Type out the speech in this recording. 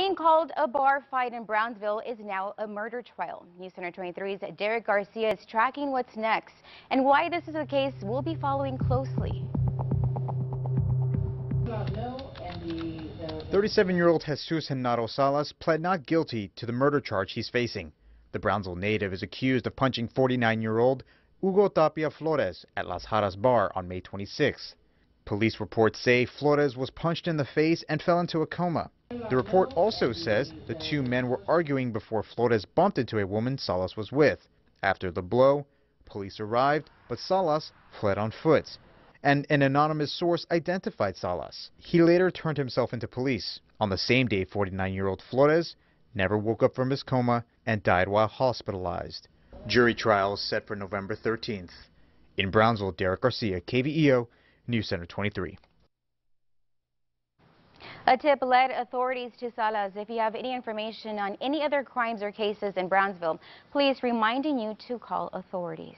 Being called a bar fight in Brownsville is now a murder trial. News Center 23's Derick Garcia is tracking what's next and why this is the case we'll be following closely. 37-year-old Jesus Genaro Salas pled not guilty to the murder charge he's facing. The Brownsville native is accused of punching 49-year-old Hugo Tapia Flores at Las Jarras Bar on May 26. Police reports say Flores was punched in the face and fell into a coma. The report also says the two men were arguing before Flores bumped into a woman Salas was with. After the blow, police arrived, but Salas fled on foot. And an anonymous source identified Salas. He later turned himself into police. On the same day, 49-year-old Flores never woke up from his coma and died while hospitalized. Jury trial is set for November 13th. In Brownsville, Derick Garcia, KVEO, News Center 23. A tip led authorities to Salas. If you have any information on any other crimes or cases in Brownsville, please reminding you to call authorities.